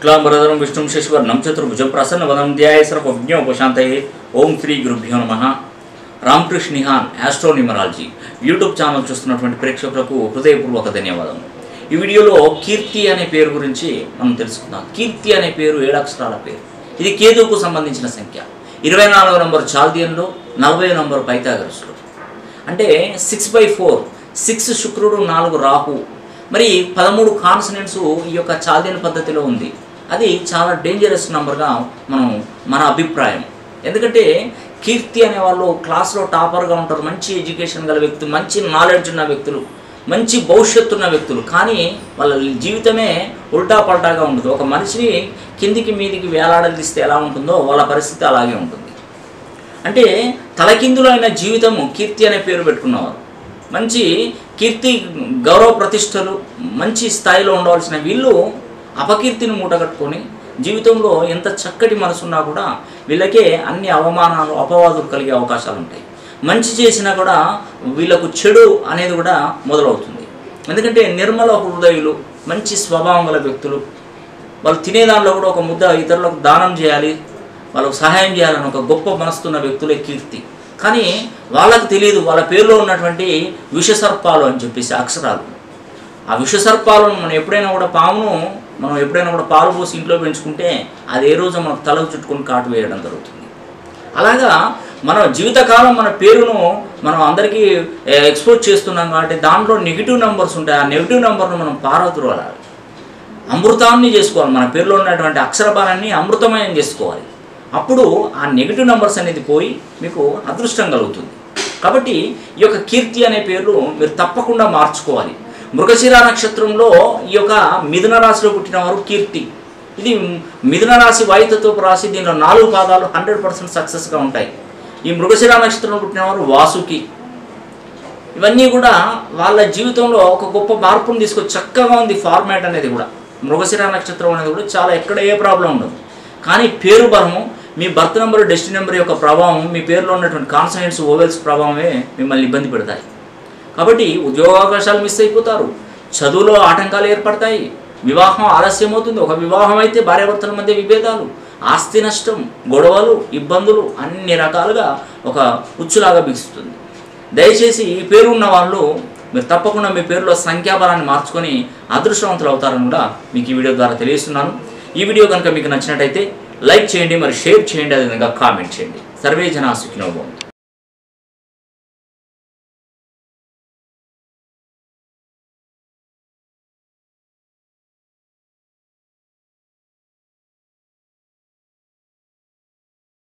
శుక్లాంబరధరం విష్ణుం శశివర్ణం చతుర్భుజం ప్రసన్నవదం ధ్యాయ సర్వజ్ఞోపశాంతయే ఓం శ్రీ గురుభ్యో నమ Ramakrishna Nihan astronumerology YouTube channel చూస్తున్నటువంటి ప్రేక్షకులకు హృదయపూర్వక ధన్యవాదం ఈ వీడియోలో కీర్తి అనే పేరు గురించి మనం తెలుసుకుందాం. కీర్తి అనే పేరు ఏడాక్షరాల పేరు. ఇది కేతువుకు సంబంధించిన సంఖ్య. ఇరవై నాలుగు నంబర్ చాల్దియన్లో నలభై నంబర్ పైతాగరసులు అంటే సిక్స్ బై ఫోర్ సిక్స్ శుక్రుడు నాలుగు రాహు. మరి పదమూడు కాన్సనెంట్స్ ఈ యొక్క చాల్దియన్ పద్ధతిలో ఉంది. అది చాలా డేంజరస్ నెంబర్గా మనం మన అభిప్రాయం. ఎందుకంటే కీర్తి అనే వాళ్ళు క్లాస్లో టాపర్గా ఉంటారు మంచి ఎడ్యుకేషన్ గల వ్యక్తులు మంచి నాలెడ్జ్ ఉన్న వ్యక్తులు మంచి భవిష్యత్తు ఉన్న వ్యక్తులు. కానీ వాళ్ళ జీవితమే ఉల్టా పల్టాగా ఉంటుంది ఒక మనిషిని కిందికి మీదికి వేలాడదీస్తే ఎలా ఉంటుందో వాళ్ళ పరిస్థితి అలాగే ఉంటుంది. అంటే తలకిందులైన జీవితము కీర్తి అనే పేరు పెట్టుకున్నవారు. మంచి కీర్తి గౌరవ ప్రతిష్టలు మంచి స్థాయిలో ఉండవలసిన వీళ్ళు అపకీర్తిని మూటగట్టుకొని జీవితంలో ఎంత చక్కటి మనసున్నా కూడా వీళ్ళకే అన్ని అవమానాలు అపవాదులు కలిగే అవకాశాలు ఉంటాయి మంచి చేసినా కూడా వీళ్ళకు చెడు అనేది కూడా మొదలవుతుంది. ఎందుకంటే నిర్మల హృదయులు మంచి స్వభావం గల వ్యక్తులు వాళ్ళు తినేదానిలో కూడా ఒక ముద్ద ఇతరులకు దానం చేయాలి వాళ్ళకు సహాయం చేయాలని ఒక గొప్ప మనస్తున్న వ్యక్తులే కీర్తి. కానీ వాళ్ళకు తెలియదు వాళ్ళ పేరులో ఉన్నటువంటి విషసర్పాలు అని చెప్పేసి అక్షరాలు. ఆ విషసర్పాలను మనం ఎప్పుడైనా కూడా పామును మనం ఎప్పుడైనా కూడా పాలు పోసి ఇంట్లో పెంచుకుంటే అది ఏ రోజు మనం తలకు చుట్టుకొని కాటు వేయడం జరుగుతుంది. అలాగా మన జీవితకాలం మన పేరును మనం అందరికీ ఎక్స్పోజ్ చేస్తున్నాం కాబట్టి దాంట్లో నెగిటివ్ నెంబర్స్ ఉంటాయి. ఆ నెగిటివ్ నెంబర్ను మనం పారవతురాలి అమృతాన్ని చేసుకోవాలి. మన పేరులో ఉన్నటువంటి అక్షరపాలన్నీ అమృతమయం చేసుకోవాలి. అప్పుడు ఆ నెగిటివ్ నెంబర్స్ అనేది పోయి మీకు అదృష్టం కలుగుతుంది. కాబట్టి ఈ యొక్క కీర్తి అనే పేరు మీరు తప్పకుండా మార్చుకోవాలి. మృగశిర నక్షత్రంలో ఈ యొక్క మిథున రాశిలో పుట్టినవారు కీర్తి. ఇది మిథున రాశి వాయుతత్వపు రాశి దీనిలో నాలుగు పాదాలు హండ్రెడ్ పర్సెంట్ సక్సెస్గా ఉంటాయి. ఈ మృగశిర నక్షత్రంలో పుట్టినవారు వాసుకి. ఇవన్నీ కూడా వాళ్ళ జీవితంలో ఒక గొప్ప మార్పును తీసుకొచ్చి చక్కగా ఉంది ఫార్మాట్ అనేది కూడా. మృగశిర నక్షత్రం అనేది కూడా చాలా ఎక్కడ ఏ ప్రాబ్లం ఉండదు. కానీ పేరు బలము మీ బర్త్ నెంబర్ డెస్టినీ నెంబర్ యొక్క ప్రభావం మీ పేరులో ఉన్నటువంటి కాన్సనెంట్స్ ఓవెల్స్ ప్రభావమే మిమ్మల్ని ఇబ్బంది పెడతాయి. కాబట్టి ఉద్యోగావకాశాలు మిస్ అయిపోతారు. చదువులో ఆటంకాలు ఏర్పడతాయి. వివాహం ఆలస్యం అవుతుంది ఒక వివాహం అయితే భార్యాభర్తల మధ్య విభేదాలు ఆస్తి నష్టం గొడవలు ఇబ్బందులు అన్ని రకాలుగా ఒక ఉచ్చులాగా బిగుస్తుంది. దయచేసి ఈ పేరు ఉన్న వాళ్ళు మీరు తప్పకుండా మీ పేరులో సంఖ్యాబలాన్ని మార్చుకొని అదృష్టవంతులు అవుతారని కూడా మీకు ఈ వీడియో ద్వారా తెలియజేస్తున్నాను. ఈ వీడియో కనుక మీకు నచ్చినట్టయితే లైక్ చేయండి మరి షేర్ చేయండి అదేవిధంగా కామెంట్ చేయండి. సర్వే జనా సుఖినోభవంతు